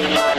Bye.